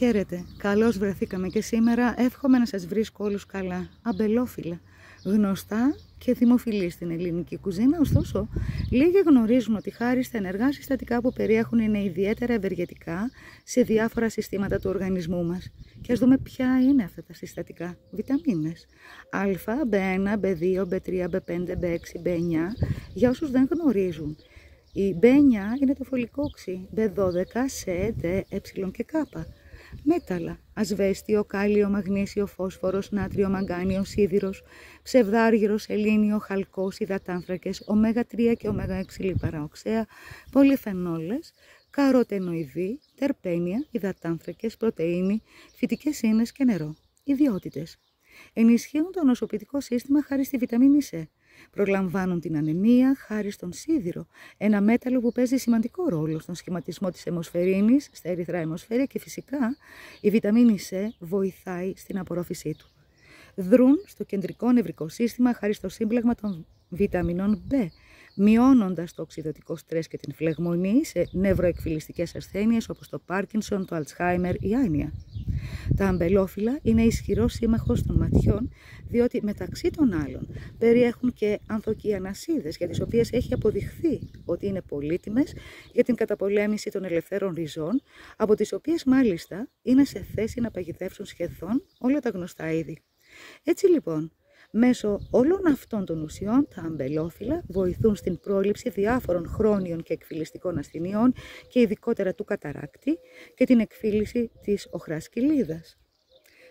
Χαίρετε, καλώς βρεθήκαμε και σήμερα εύχομαι να σας βρίσκω όλους καλά, αμπελόφιλα, γνωστά και δημοφιλή στην ελληνική κουζίνα, ωστόσο λίγοι γνωρίζουν ότι χάρη στα ενεργά συστατικά που περιέχουν είναι ιδιαίτερα ευεργετικά σε διάφορα συστήματα του οργανισμού μας. Και ας δούμε ποια είναι αυτά τα συστατικά. Βιταμίνες. Α, B1, B2, B3, B5, B6, B9, για όσους δεν γνωρίζουν. Η B9 είναι το φωλικόξι, B12, C, D, ε και K. Μέταλλα, ασβέστιο, κάλιο, μαγνήσιο, φόσφορος, νάτριο, μαγκάνιο, σίδηρος, ψευδάργυρος, σελήνιο, χαλκός, υδατάνθρακες, ω3 και ω6 λιπαρά οξέα, πολυφενόλες, καροτενοειδή, τερπένια, υδατάνθρακες, πρωτεΐνη, φυτικές ίνες και νερό. Ιδιότητες. Ενισχύουν το νοσοποιητικό σύστημα χάρη στη βιταμίνη C. Προλαμβάνουν την ανεμία χάρη στον σίδηρο, ένα μέταλλο που παίζει σημαντικό ρόλο στον σχηματισμό της αιμοσφαιρίνης, στα ερυθρά αιμοσφαίρια και φυσικά η βιταμίνη C βοηθάει στην απορρόφησή του. Δρούν στο κεντρικό νευρικό σύστημα χάρη στο σύμπλεγμα των βιταμινών B, μειώνοντας το οξυδοτικό στρες και την φλεγμονή σε νευροεκφυλιστικές ασθένειες όπως το Πάρκινσον, το Αλτσχάιμερ ή Άνια. Τα αμπελόφυλλα είναι ισχυρό σύμμαχος των ματιών, διότι μεταξύ των άλλων περιέχουν και ανθοκιανασίδες, για τις οποίες έχει αποδειχθεί ότι είναι πολύτιμες για την καταπολέμηση των ελευθέρων ριζών, από τις οποίες μάλιστα είναι σε θέση να παγιδεύσουν σχεδόν όλα τα γνωστά είδη. Έτσι λοιπόν, Μέσω όλων αυτών των ουσιών, τα αμπελόφυλλα βοηθούν στην πρόληψη διάφορων χρόνιων και εκφυλιστικών ασθενειών και ειδικότερα του καταράκτη και την εκφύλιση της οχράς κοιλίδας.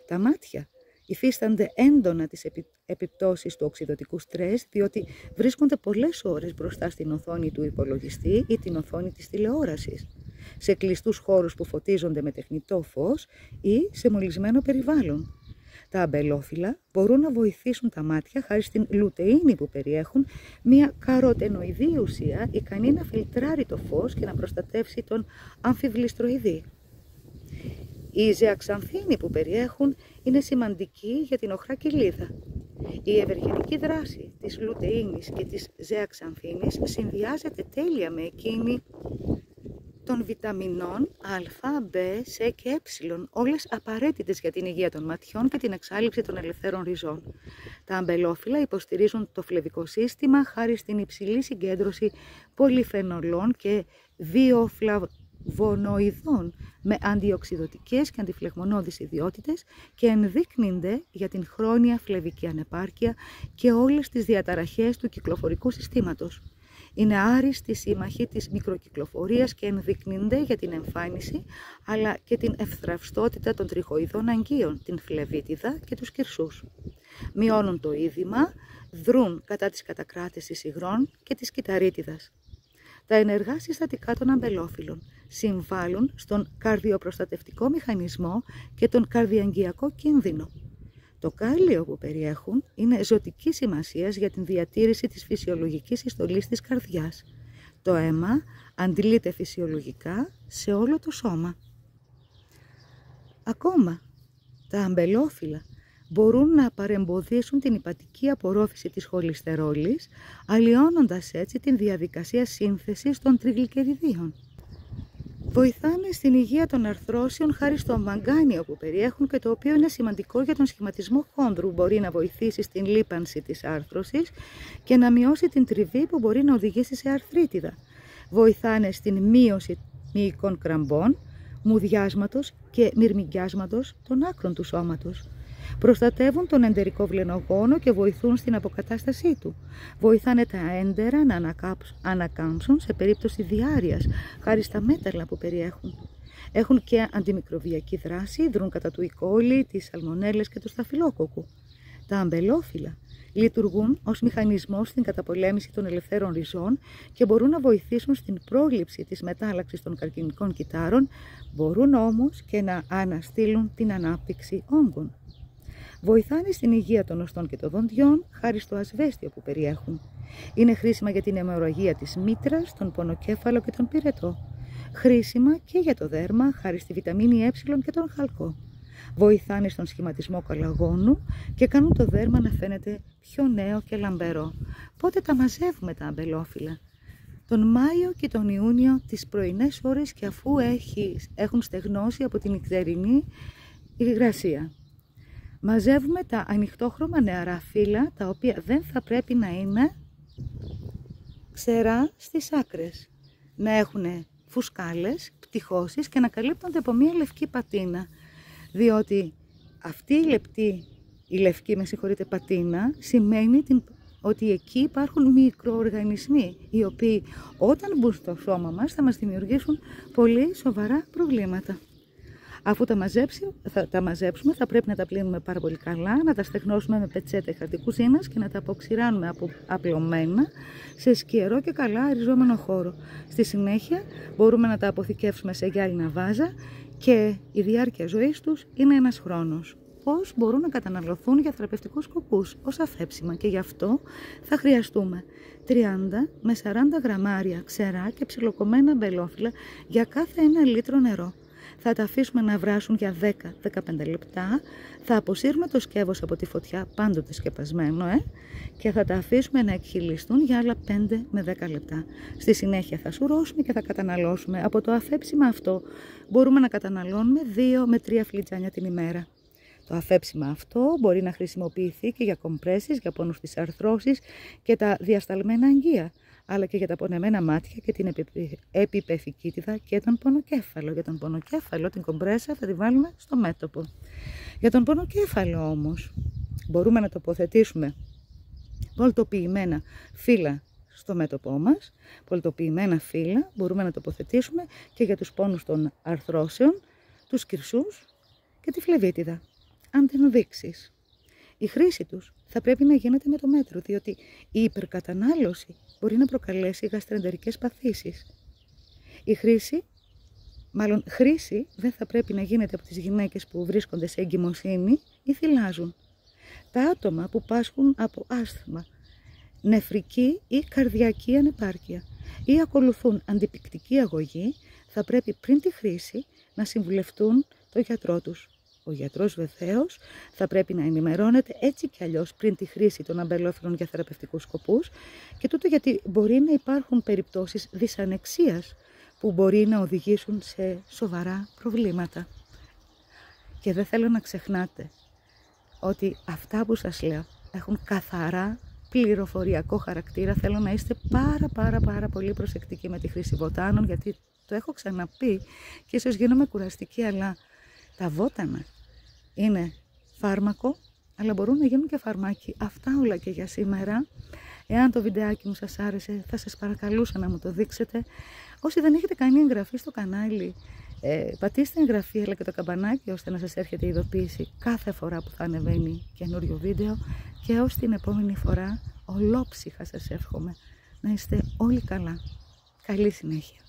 Τα μάτια υφίστανται έντονα τις επιπτώσεις του οξυδοτικού στρες, διότι βρίσκονται πολλές ώρες μπροστά στην οθόνη του υπολογιστή ή την οθόνη της τηλεόρασης, σε κλειστούς χώρους που φωτίζονται με τεχνητό φως ή σε μολυσμένο περιβάλλον. Τα αμπελόφυλλα μπορούν να βοηθήσουν τα μάτια χάρη στην λουτεΐνη που περιέχουν μια καροτενοειδή ουσία ικανή να φιλτράρει το φως και να προστατεύσει τον αμφιβληστροειδή. Η ζεαξανθίνη που περιέχουν είναι σημαντική για την οχρά κοιλίδα. Η ευεργενική δράση της λουτεΐνης και της ζεαξανθίνης συνδυάζεται τέλεια με εκείνη των βιταμινών Α, B, C και Ε, όλες απαραίτητες για την υγεία των ματιών και την εξάλληψη των ελευθέρων ριζών. Τα αμπελόφυλλα υποστηρίζουν το φλεβικό σύστημα χάρη στην υψηλή συγκέντρωση πολυφενολών και βιοφλαβονοειδών με αντιοξυδοτικές και αντιφλεγμονώδεις ιδιότητες και ενδείκνυνται για την χρόνια φλεβική ανεπάρκεια και όλες τις διαταραχές του κυκλοφορικού συστήματος είναι άριστη σύμμαχη της μικροκυκλοφορίας και ενδεικνύονται για την εμφάνιση αλλά και την ευθραυστότητα των τριχοειδών αγκίων, την φλεβίτιδα και τους κυρσούς. Μειώνουν το είδημα, δρούν κατά της κατακράτησης υγρών και της κυταρίτιδας. Τα ενεργά συστατικά των αμπελόφυλων συμβάλλουν στον καρδιοπροστατευτικό μηχανισμό και τον καρδιαγγειακό κίνδυνο. Το κάλιο που περιέχουν είναι ζωτική σημασίας για την διατήρηση της φυσιολογικής ιστολής της καρδιάς. Το αίμα αντιλείται φυσιολογικά σε όλο το σώμα. Ακόμα, τα αμπελόφυλλα μπορούν να παρεμποδίσουν την υπατική απορρόφηση της χολυστερόλης, αλλοιώνοντας έτσι την διαδικασία σύνθεσης των τριγλικεριδίων. Βοηθάνε στην υγεία των αρθρώσεων χάρη στο μαγκάνιο που περιέχουν και το οποίο είναι σημαντικό για τον σχηματισμό χόνδρου. Μπορεί να βοηθήσει στην λίπανση της άρθρωσης και να μειώσει την τριβή που μπορεί να οδηγήσει σε αρθρίτιδα. Βοηθάνε στην μείωση μυϊκών κραμπών, μουδιάσματος και μυρμηγκιάσματος των άκρων του σώματος. Προστατεύουν τον εντερικό βλενογόνο και βοηθούν στην αποκατάστασή του. Βοηθάνε τα έντερα να ανακάμψουν σε περίπτωση διάρειας, χάρη στα μέταλλα που περιέχουν. Έχουν και αντιμικροβιακή δράση, δρούν κατά του οικόλη, τις σαλμονέλες και του σταφυλόκοκου. Τα αμπελόφυλλα λειτουργούν ως μηχανισμό στην καταπολέμηση των ελευθέρων ριζών και μπορούν να βοηθήσουν στην πρόληψη της μετάλλαξης των καρκινικών κυτάρων, μπορούν όμως και να αναστείλουν την ανάπτυξη όγκων. Βοηθάνε στην υγεία των οστών και των δοντιών χάρη στο ασβέστιο που περιέχουν. Είναι χρήσιμα για την αιμορραγία της μήτρας, τον πονοκέφαλο και τον πυρετό. Χρήσιμα και για το δέρμα χάρη στη βιταμίνη ε και τον χαλκό. Βοηθάνε στον σχηματισμό καλαγόνου και κάνουν το δέρμα να φαίνεται πιο νέο και λαμπερό. Πότε τα μαζεύουμε τα αμπελόφυλλα; τον Μάιο και τον Ιούνιο τις πρωινές ώρες και αφού έχεις, έχουν στεγνώσει από την νυχτερινή υγρασία. Μαζεύουμε τα ανοιχτόχρωμα νεαρά φύλλα, τα οποία δεν θα πρέπει να είναι ξερά στις άκρες. Να έχουν φουσκάλες, πτυχώσεις και να καλύπτονται από μία λευκή πατίνα. Διότι αυτή η λεπτή, η λευκή με συγχωρείτε πατίνα, σημαίνει την, ότι εκεί υπάρχουν μικροοργανισμοί οι οποίοι όταν μπουν στο σώμα μας θα μας δημιουργήσουν πολύ σοβαρά προβλήματα. Αφού τα, μαζέψει, θα, τα μαζέψουμε θα πρέπει να τα πλύνουμε πάρα πολύ καλά, να τα στεγνώσουμε με πετσέτα χαρτί κουζίνας και να τα αποξηράνουμε από, απλωμένα σε σκιερό και καλά αριζόμενο χώρο. Στη συνέχεια μπορούμε να τα αποθηκεύσουμε σε γυάλινα βάζα και η διάρκεια ζωής τους είναι ένας χρόνος. Πώς μπορούν να καταναλωθούν για θεραπευτικούς σκοπούς; Ως αφέψιμα και γι' αυτό θα χρειαστούμε 30 με 40 γραμμάρια ξερά και ψιλοκομμένα μπελόφυλλα για κάθε ένα λίτρο νερό θα τα αφήσουμε να βράσουν για 10-15 λεπτά, θα αποσύρουμε το σκεύος από τη φωτιά, πάντοτε σκεπασμένο, ε, και θα τα αφήσουμε να εκχυλιστούν για άλλα 5 με 10 λεπτά. Στη συνέχεια θα σουρώσουμε και θα καταναλώσουμε. Από το αφέψιμα αυτό μπορούμε να καταναλώνουμε 2 με 3 φλιτζάνια την ημέρα. Το αφέψιμα αυτό μπορεί να χρησιμοποιηθεί και για κομπρέσεις, για πόνους της αρθρώσης και τα διασταλμένα αγγεία αλλά και για τα πονεμένα μάτια και την επιπεφικήτιδα και τον πονοκέφαλο. Για τον πονοκέφαλο την κομπρέσα θα τη βάλουμε στο μέτωπο. Για τον πονοκέφαλο όμως μπορούμε να τοποθετήσουμε βολτοποιημένα φύλλα στο μέτωπό μας, πολτοποιημένα φύλλα μπορούμε να τοποθετήσουμε και για τους πόνους των αρθρώσεων, τους κυρσούς και τη φλεβίτιδα. Αν την δείξεις. Η χρήση τους θα πρέπει να γίνεται με το μέτρο, διότι η υπερκατανάλωση μπορεί να προκαλέσει γαστρεντερικές παθήσεις. Η χρήση, μάλλον χρήση, δεν θα πρέπει να γίνεται από τις γυναίκες που βρίσκονται σε εγκυμοσύνη ή θυλάζουν. Τα άτομα που πάσχουν από άσθμα, νεφρική ή καρδιακή ανεπάρκεια ή ακολουθούν αντιπικτική αγωγή, θα πρέπει πριν τη χρήση να συμβουλευτούν το γιατρό τους. Ο γιατρός βεβαίως θα πρέπει να ενημερώνεται έτσι κι αλλιώς πριν τη χρήση των αμπελόφυρων για θεραπευτικούς σκοπούς και τούτο γιατί μπορεί να υπάρχουν περιπτώσεις δυσανεξίας που μπορεί να οδηγήσουν σε σοβαρά προβλήματα. Και δεν θέλω να ξεχνάτε ότι αυτά που σας λέω έχουν καθαρά πληροφοριακό χαρακτήρα. Θέλω να είστε πάρα πάρα πάρα πολύ προσεκτικοί με τη χρήση βοτάνων γιατί το έχω ξαναπεί και ίσως γίνομαι κουραστική αλλά τα βότανα είναι φάρμακο, αλλά μπορούν να γίνουν και φαρμάκι. Αυτά όλα και για σήμερα. Εάν το βιντεάκι μου σας άρεσε, θα σας παρακαλούσα να μου το δείξετε. Όσοι δεν έχετε κάνει εγγραφή στο κανάλι, ε, πατήστε εγγραφή αλλά και το καμπανάκι ώστε να σας έρχεται η ειδοποίηση κάθε φορά που θα ανεβαίνει καινούριο βίντεο και ως την επόμενη φορά ολόψυχα σας εύχομαι να είστε όλοι καλά. Καλή συνέχεια.